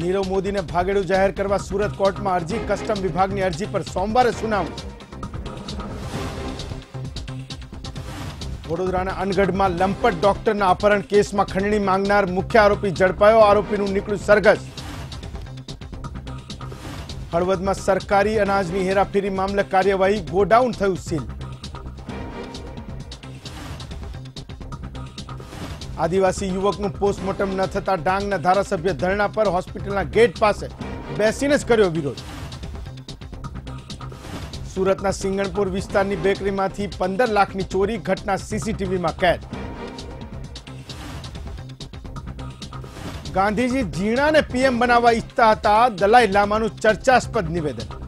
નીરવ મોદીને ભાગેડું જાહેર કરવા સુરત કોર્ટમાં અરજી. કસ્ટમ વિભાગની અરજી પર સોમવારે સુનાવણી. વડોદરાના અનગઢમાં લંપટ ડોક્ટરના અપહરણ કેસમાં ખંડણી માંગનાર મુખ્ય આરોપી ઝડપાયો. આરોપીનું નીકળ્યું સરઘસ. હળવદમાં સરકારી અનાજની હેરાફેરી મામલે કાર્યવાહી ગોડાઉન થયું સીલ. આદિવાસી યુવકનું પોસ્ટમોર્ટમ ન થતા ડાંગના ધારાસભ્ય ધરણા પર હોસ્પિટલના ગેટ પાસે બેસીને જ કર્યો વિરોધ. સુરતના સિંગણપુર વિસ્તારની બેકરીમાંથી પંદર લાખની ચોરી ઘટના સીસીટીવીમાં કેદ. ગાંધીજી ઝીણાને પીએમ બનાવવા ઈચ્છતા હતા, દલાઈ લામાનું ચર્ચાસ્પદ નિવેદન.